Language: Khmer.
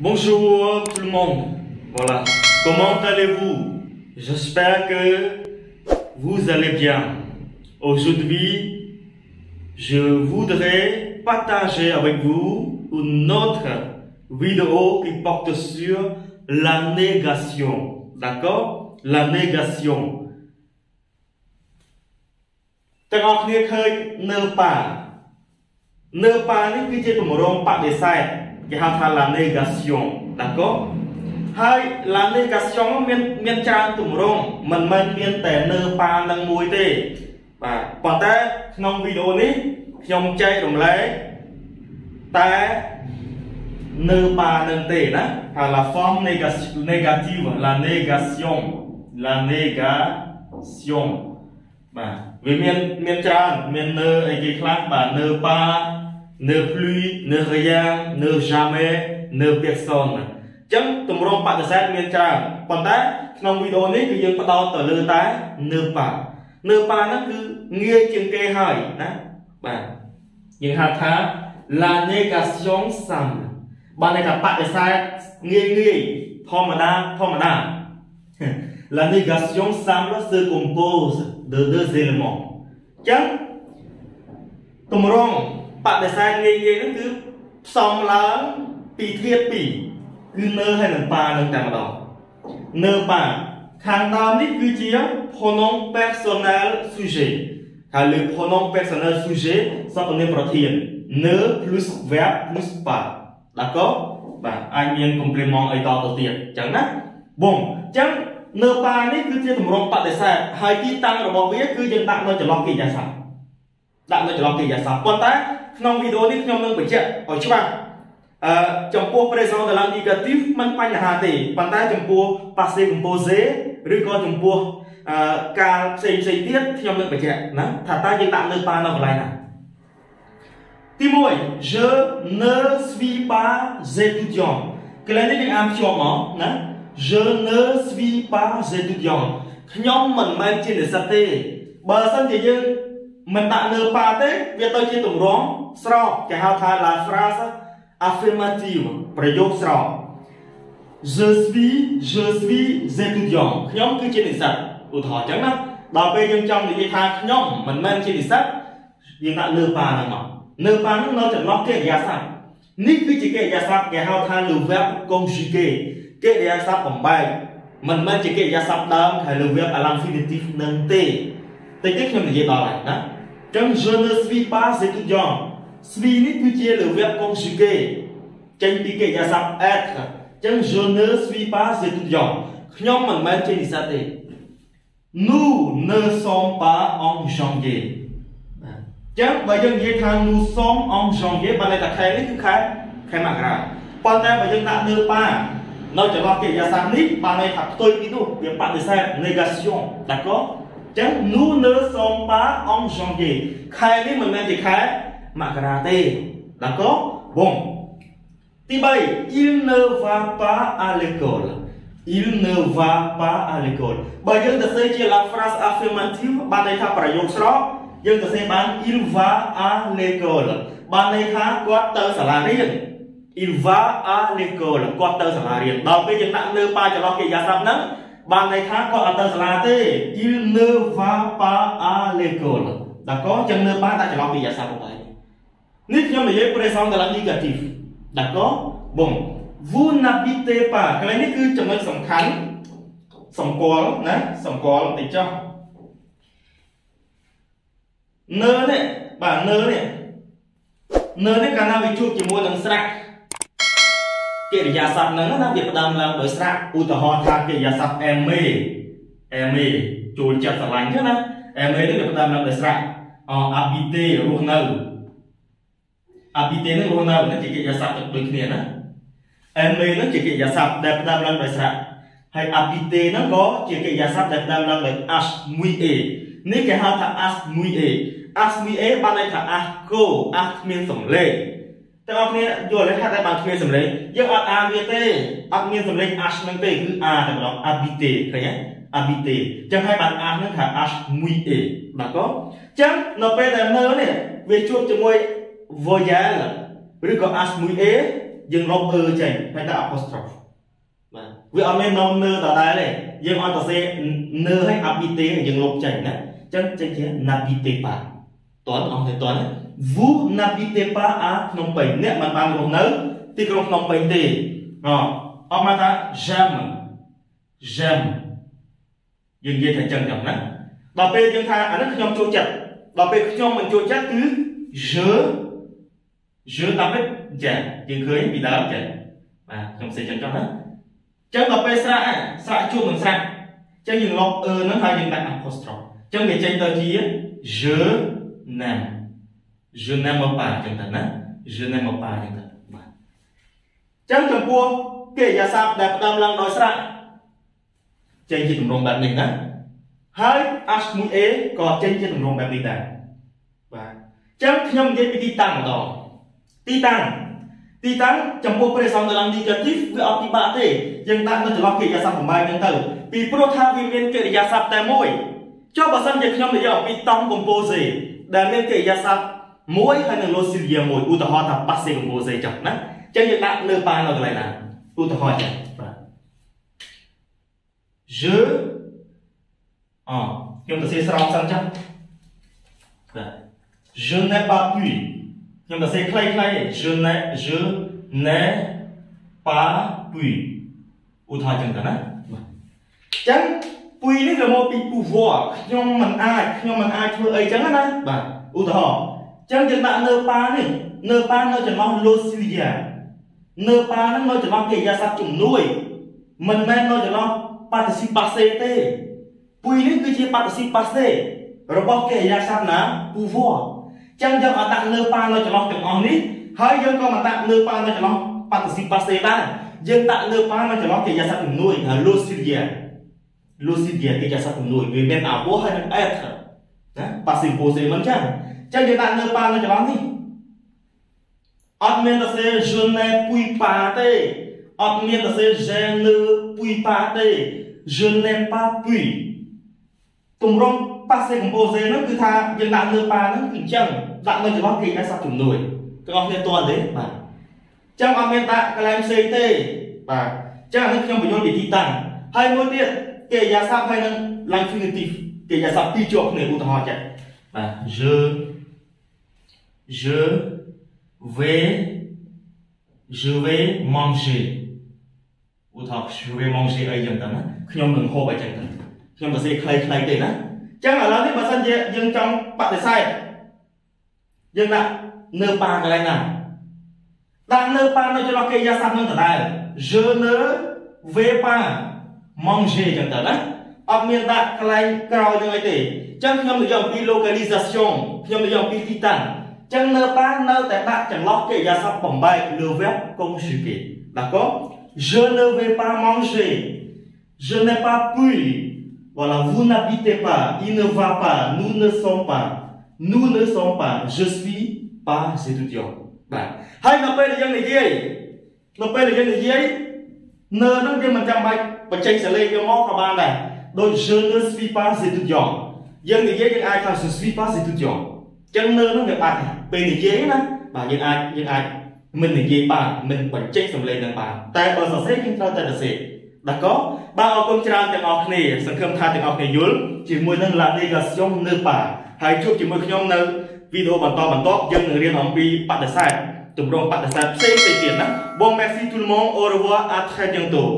Bonjour tout le monde. Voilà. Comment allez-vous J'espère que vous allez bien. Aujourd'hui, je voudrais partager avec vous une autre vidéo qui porte sur la négation. D'accord La négation. ទាំងអស់គ្នាឃើញនៅប៉ានៅប៉ានេះគឺជាទម្រង់បដិសេធ គេហៅថា la négation ណាកូហើយ la négation មានមានច្រើនទម្រង់មិនមែនមានតែនៅប៉ានឹងមួយទេបាទប៉ុន្តែក្នុងវីដេអូនេះខ្ញុំចែករំលែកតែនៅប៉ានឹងទេណាហើយ la forme négative la négation la négation បាទវាមានមានច្រើនមាននៅអីគេខ្លះបាទនៅប៉ា ne plus ne rien ne jamais ne personne អញ្ចឹងទម្រង់បដិសេធមានច្រើនប៉ុន្តែក្នុងវីដេអូនេះគឺយើងផ្ដោតទៅលើតែ ne pas ne pas ហ្នឹងគឺងាយជាងគេហើយណាបាទយើងហៅថា la négation simple បានន័យថាបដិសេធងាយងាយធម្មតាធម្មតា La négation simple se compose de deux éléments អញ្ចឹងទម្រង់ បដិសេធងាយងាយហ្នឹងគឺផ្សំឡើងពីធាតុពីរគឺនៅហើយនឹងប៉ានឹងតែម្ដងនៅប៉ាខាងដើមនេះគឺជា pronom personnel sujet ហើយលើ pronom personnel sujet សព្វនាមប្រធាន ne plus verb plus pas d'accord បាទអាចមាន complément អីតទៅទៀតអញ្ចឹងណាបងអញ្ចឹងនៅប៉ានេះគឺជាទម្រង់បដិសេធហើយទីតាំងរបស់វាគឺយើងដាក់នៅចន្លោះកិរិយាសព្ទដាក់នៅចន្លោះកិរិយាសព្ទប៉ុន្តែ ក្នុងវីដេអូនេះខ្ញុំនឹងបញ្ជាក់ឲ្យច្បាស់អឺចំពោះ present ដល់ negative មិនបញ្ហាទេប៉ុន្តែចំពោះ passive composé ឬក៏ចំពោះអឺការផ្សេងផ្សេងទៀតខ្ញុំនឹងបញ្ជាក់ណាថាតើយើងដាក់នៅប៉ានៅកន្លែងណាទី1 je ne suis pas étudiant កន្លែងនេះយើងអានភ្ជាប់មកណា je ne suis pas étudiant ខ្ញុំមិនមែនជានិស្សិតទេបើសិនជាយើង មិនដាក់លើប៉ាទេវាទៅជាទម្រង់ស្រោបគេហៅថា la phrase affirmative ប្រយោគស្រោប je suis je suis étudiant ខ្ញុំគឺជានិស្សិតឧទាហរណ៍អញ្ចឹងណាដល់ពេលយើងចង់និយាយថាខ្ញុំមិនមែនជានិស្សិតយើងដាក់លើប៉ាហ្នឹងមកលើប៉ាហ្នឹងនៅចន្លោះកិរិយាសព្ទនេះគឺជាកិរិយាសព្ទគេហៅថា le verbe conjugué កិរិយាសព្ទបំបែកមិនមែនជាកិរិយាសព្ទដើមហើយលើ verb à l'infinitif នឹងទេតិចទៀតខ្ញុំនិយាយដល់ហើយណា ចឹង je ne suis pas étudiant suis នេះគឺជាលើ verb conjugué ចេញពីកិរិយាសព្ទ être ចឹង je ne suis pas étudiant ខ្ញុំមិនមែនជានិស្សិតទេ nous ne sommes pas en janvier ចឹងបើយើងនិយាយថា nous sommes en janvier បានន័យថាខែនេះគឺខែខែមករាប៉ុន្តែបើយើងដាក់លើប៉ានៅចន្លោះកិរិយាសព្ទនេះបានន័យថាផ្ទុយពីនោះវាបដិសេធ négation d'accord ចឹង nous ne sommes pas en janvier ខែនេះមិនមែនជាខែមករាទេ d'accord bon ទី3 il ne va pas à l'école il ne va pas à l'école បើយើងទៅសេជា la phrase affirmative បានន័យថាប្រយោគស្រោបយើងទៅសេបាន il va à l'école បានន័យថាគាត់ទៅសាលារៀន il va à l'école គាត់ទៅសាលារៀនដល់ពេលយើងដាក់លើប៉ាចន្លោះកិរិយាសព្ទហ្នឹង បានន័យថាគាត់អត់ទៅសាលាទេ il ne va pas à l'école d'accord ចឹងនៅប៉ាដាក់ចន្លោះកិរិយាសព្ទរបស់ឯងនេះខ្ញុំនិយាយ présent ដល់ négatif d'accord bon vous n'habitez pas កន្លែងនេះគឺចំណុចសំខាន់សម្គាល់ណាសម្គាល់តិចចុះនៅនេះបាទនៅនេះនៅនេះកាលណាវាជួបជាមួយនឹងស្រៈ កិរិយាសព្ទហ្នឹងណាវាផ្ដើមឡើងដោយស្រៈឧទាហរណ៍ថាកិរិយាសព្ទ aimer aimer ចូលចិត្តស្រឡាញ់ចឹងណា aimer នេះវាផ្ដើមឡើងដោយស្រៈ habiter រស់នៅ habiter នឹងរស់នៅនេះជាកិរិយាសព្ទដូចគ្នាណា aimer នឹងជាកិរិយាសព្ទដែលផ្ដើមឡើងដោយស្រៈហើយ habiter ហ្នឹងក៏ជាកិរិយាសព្ទដែលផ្ដើមឡើងដោយ h មួយ a នេះគេហៅថា h មួយ a h មួយ a បានន័យថា h គោ h គ្មានសំឡេង ទាំងអស់គ្នាយល់ទេថាតែបានគ្មានសម្លេងយើងអត់អានវាទេអត់មានសម្លេង ash នឹងទេគឺ a តែម្ដង habité ឃើញទេ habité ចឹងហើយបាន ash នឹងថា ash 1a បាទកូចឹងនៅពេលដែលមើលនេះវាជួបជាមួយ voyelle ឬក៏ ash 1a យើងលុបអឺចេញហើយដាក់ apostrophe បាទវាអត់មាននាំនើដដែលទេយើងអត់ទៅសេនើឲ្យ habité យើងលុបចេញណាអញ្ចឹងចេញជា n'habitez pas តើអស់ទេតើ vous n'habitez pas à ភ្នំពេញអ្នកមិនបានរស់នៅ ទីក្រុងភ្នំពេញទេអអត់មកថា j'aime j'aime យើងនិយាយថាអញ្ចឹងចឹងណាដល់ពេលយើងថាអានេះខ្ញុំចូលចិត្តដល់ពេលខ្ញុំមិនចូលចិត្តគឺ je je តាមនេះចាយើងឃើញពីដើមចាបាទខ្ញុំសេចក្ដីចឹងណាចឹងដល់ពេលស្រាក់ស្រាក់ជួបនឹងស្រាក់ចឹងយើងលុបអឺហ្នឹងហើយយើងដាក់ apostrophe ចឹងវាចេញទៅជា je n'aime je n'aime pas ចឹងទៅណា je n'aime pas ចឹងទៅបាទចឹងចំពោះកិរិយាសព្ទដែលផ្ដើមឡើងដោយស្រាក់ចេញជាទម្រង់បែបនេះណាហើយ h មួយ a ក៏ចេញជាទម្រង់បែបនេះដែរបាទចឹងខ្ញុំនិយាយពីទីតាំងម្ដងទីតាំងទីតាំងចំពោះ present ដល់ negative វាអត់ពិបាកទេយើងដាក់នៅចន្លោះកិរិយាសព្ទ8ហ្នឹងទៅពីព្រោះថាវាមានកិរិយាសព្ទតែមួយចុះបើសិនជាខ្ញុំនិយាយអំពីតង់ compose ដែលមានកិរិយាសព្ទមួយហើយនឹង logilia មួយឧទាហរណ៍ថា passive compose ចុះណាចឹងយើងដាក់នៅប៉ានៅកន្លែងណាឧទាហរណ៍ចឹងបាទ je អខ្ញុំទៅសេស្រោមសិនចាស់បាទ je n'ai pas pu ខ្ញុំទៅសេខ្លីៗ je n'ai je n'ai pas pu ឧទាហរណ៍ចឹងទៅណាបាទចឹង pu នេះវាមកពី pouvoir ខ្ញុំមិនអាចខ្ញុំមិនអាចធ្វើអីចឹងណាបាទឧទាហរណ៍ចឹងយើងដាក់នៅប៉ានេះនៅប៉ានៅចន្លោះ losilia នៅប៉ាហ្នឹងនៅចន្លោះកិរិយាសព្ទជំនួយមិនមែននៅចន្លោះ participe passé ទេពុយនេះគឺជា participe passé របស់កិរិយាសព្ទណា pouvoir ចឹងយើងអត់ដាក់លើប៉ានៅចន្លោះទាំងអស់នេះហើយយើងក៏មិនដាក់លើប៉ានៅចន្លោះ participe passé ដែរយើងដាក់លើប៉ានៅចន្លោះកិរិយាសព្ទជំនួយហៅ l'auxiliaire l'auxiliaire កិរិយាសព្ទជំនួយវាមាន avoir ហើយនិង être ណា passive passé មិនចឹងចឹងយើងដាក់លើប៉ានៅចន្លោះនេះអត់មានទៅសេ je ne puis pas ទេអត់មានទៅសេ je ne puis pas ទេ je n'ai pas puis ទម្រង់ passé composé ហ្នឹងគឺថាយើងដាក់លើប៉ាហ្នឹងគឺអញ្ចឹងដាក់នៅចន្លោះគេអាចសັບជំនួយទាំងអស់គ្នាតើទេបាទអញ្ចឹងអត់មានដាក់កន្លែងផ្សេងទេបាទអញ្ចឹងអានេះខ្ញុំបញ្យល់ពីទីតាំងហើយមួយទៀត កិរិយាសព្ទហើយនឹង l'infinitive កិរិយាសព្ទពីរជាប់គ្នាឧទាហរណ៍ចា៎បាទ je je vais je vais manger ឧទាហរណ៍ je vais manger អីចឹងទៅណាខ្ញុំនឹងហូបអីចឹងទៅខ្ញុំសរសេរខ្លីៗទេណាចឹងឥឡូវនេះបើសិនជាយើងចង់បដិសេធយើងដាក់នៅប៉ាកន្លែងណាដាក់នៅប៉ានៅចន្លោះកិរិយាសព្ទនឹងដដែល je ne vais pas manger ចឹងទៅណាអត់មានដាក់កន្លែងក្រោយនឹងអីទេចឹងខ្ញុំនិយាយអំពី localisation ខ្ញុំនិយាយអំពីទីតាំងចឹងនៅប៉ានៅតែដាក់ចន្លោះកិរិយាសព្ទ8 le verbe conjugué d'accord je ne vais pas manger je n'ai pas pu Voilà, vous n'habitez pas, il ne va pas, nous ne sommes pas, nous ne sommes pas, je suis pas étudiant បាទហើយនៅពេលដែលយើងនិយាយនៅពេលដែលយើងនិយាយ នៅហ្នឹងយើងមិនចាំបាច់បញ្ចេញសលេងវាមកក៏បានដែរដូច je ne suis pas étudiant យើងនិយាយយើងអាចថា je suis pas étudiant ចឹងនៅហ្នឹងវាបាត់ពេលនិយាយណាបាទយើងអាចយើងអាចមិននិយាយបានមិនបញ្ចេញសំឡេងនឹងបានតែបើសរសេរយើងត្រូវតែសរសេរដាកូបាទអរគុណច្រើនទាំងអស់គ្នាសង្ឃឹមថាទាំងអស់គ្នាយល់ជាមួយនឹង la négation ne pas ហើយជួបជាមួយខ្ញុំនៅវីដេអូបន្តបន្ទាប់យើងនឹងរៀនអំពីបដិសេធ ទម្រង់បដិសេធផ្សេងៗទៀតណាបង merci tout le monde au revoir à très bientôt